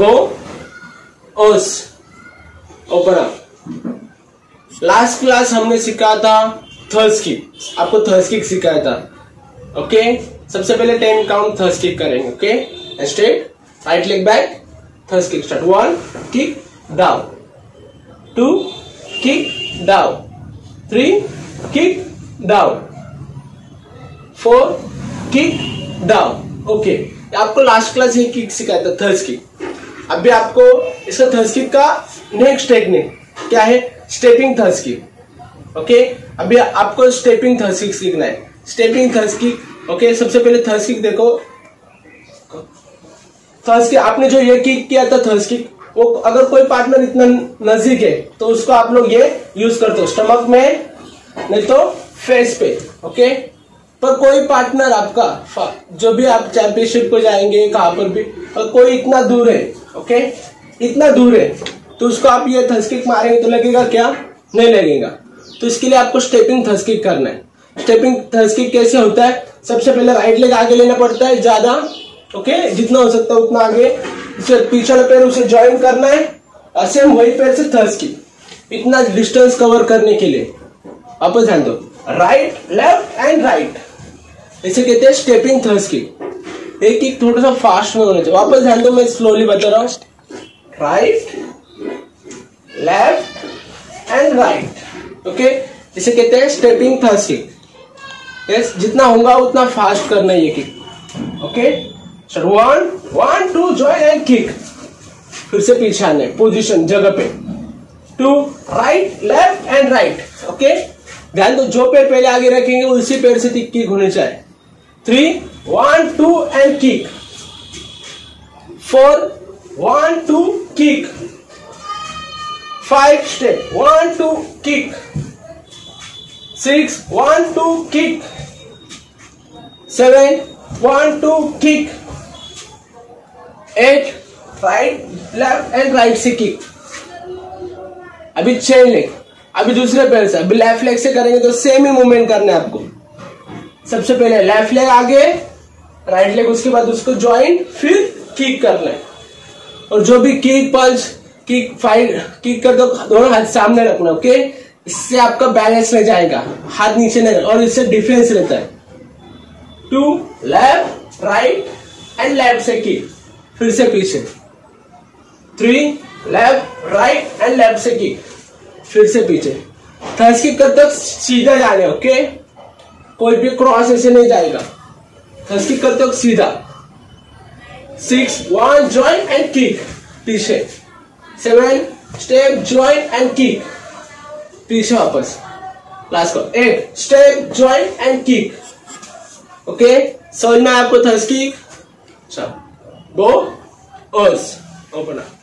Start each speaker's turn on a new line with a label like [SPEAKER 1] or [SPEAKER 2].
[SPEAKER 1] गो ओस open up last class हमने सीखा था थर्स किक आपको थर्स किक सिखाया था। ओके सबसे पहले टेन काउंट थर्स किक करेंगे okay straight right leg back thrust kick start one kick down two kick down three kick down four kick down okay आपको लास्ट क्लास ये किक सिखाया था थर्स अभी आपको इसका थर्स का नेक्स्ट टेक्निक क्या है? स्टेपिंग थर्स ओके अभी आपको स्टेपिंग थर्स सीखना है। स्टेपिंग थर्स ओके सबसे पहले थर्स देखो। थर्स आपने जो ये किक किया था थर्स वो अगर कोई पार्टनर इतना नज़दीक है तो उसको आप लोग ये यूज़ करते हो। स्टमक में, नहीं तो फेस पे ओके पर कोई पार्टनर आपका, जो भी आप चैंपियनशिप को जाएँगे, कहाँ पर भी और कोई इतना दूर है ओके? इतना दूर है। तो उसको आप ये थर्सकिक मारेंगे तो लगेगा क्या? नहीं लगेगा। तो इसके लिए आपको स्टेपिंग थर्सकिक करना है। स्टेपिंग थर्सकिक कैसे होता है? सबसे पहले राइट लेग आगे लेना पड़ता है, ज़्यादा। ओके? जितना हो सकता है उतना आगे। इसे पीछे पैर उसे ज्वाइन करना है और सेम वही पैर से थर्सकिक इतना डिस्टेंस कवर करने के लिए। वापस ध्यान दो। राइट लेफ़्ट एंड राइट इसे कहते हैं स्टेपिंग थर्स की एक किक थोड़ा सा फास्ट में होना चाहिए। वापस ध्यान दो, मैं स्लोली बता रहा हूँ। Right left and right okay इसे कहते हैं स्टेपिंग थर्स यस जितना होगा उतना फास्ट करना है ये kick okay sir one one two join and kick फिर से पीछे आने पोजीशन जगह पे। Two right left and right okay ध्यान दो, जो पैर पहले आगे रखेंगे, उसी पैर से किक होनी चाहिए। Three one two and kick four one two kick five step one two kick six one two kick seven one two kick eight right left and right से किक अभी चेन लेग अभी दूसरे पैर से. अभी left leg से करेंगे तो सेम ही मूवमेंट करना है आपको. सबसे पहले लेफ़्ट लेग आगे राइट लेग उसके बाद उसको ज्वाइन फिर किक करना है और जो भी kick punch kick fight kick कर दो, दोनों हाथ सामने रखना ओके इससे आपका बैलेंस में जाएगा, हाथ नीचे नहीं, और इससे डिफेंस रहता है। Two left right and left से किक फिर से पीछे। Three left right and left से किक फिर से पीछे। थर्स किक कर तक सीधा जाने ओके कोई भी क्रॉस ऐसे नहीं जाएगा। किक करते वक्त सीधा। Six one join and kick पीछे। Seven step join and kick पीछे वापस। लास्ट को eight step join and kick okay समझ में आपको थर्स किक गो ओस ओपन अप